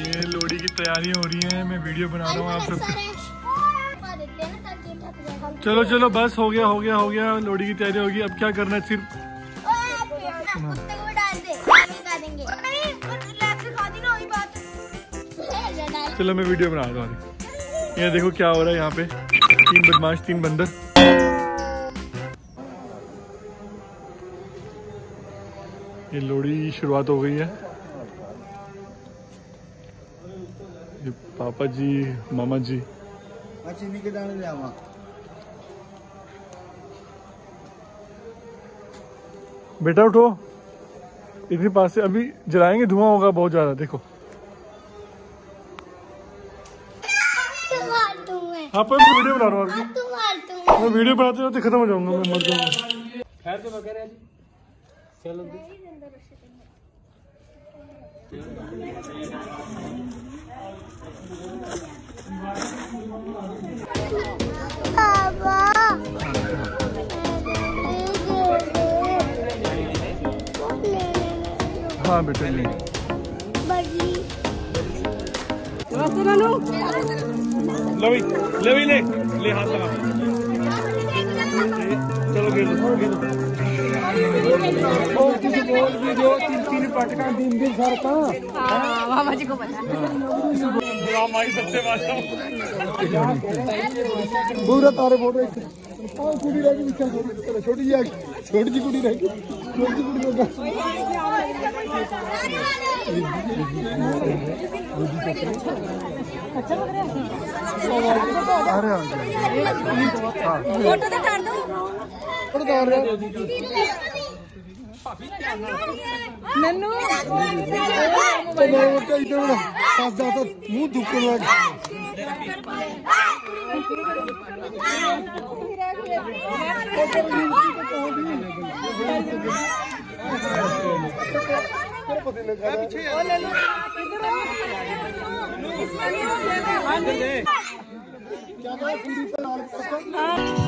ये लोहड़ी की तैयारी हो रही है, मैं वीडियो बना रहा हूँ आप सबके चलो चलो, बस हो गया हो गया हो गया, लोहड़ी की तैयारी होगी। अब क्या करना है सिर्फ़? चलो, मैं वीडियो बना रहा हूँ, ये देखो क्या हो रहा है यहाँ पे। तीन बदमाश, तीन बंदर। ये लोहड़ी की शुरुआत हो गई है। ये पापा जी मामा जी। बेटा उठो। इतने पास से अभी जलाएँगे धुआँ होगा बहुत ज़्यादा देखो। हाँ पर मैं वीडियो बना रहा हूँ। मैं। वीडियो बनाते रहते खत्म हो जाऊँगा मैं मर जाऊँगा। हाँ बेटा लवी लवी ले ले हाथ लगा। चलो गिर लो गिर लो। छोटी छोटी कुड़ी रह गई। जी कुड़ी रह गई। अरे गया फ़ोटो तो कर दो। फ़ोटो तो तो मैं वो कहीं ना पास जाता मुँह दुखने लग। क्या लाल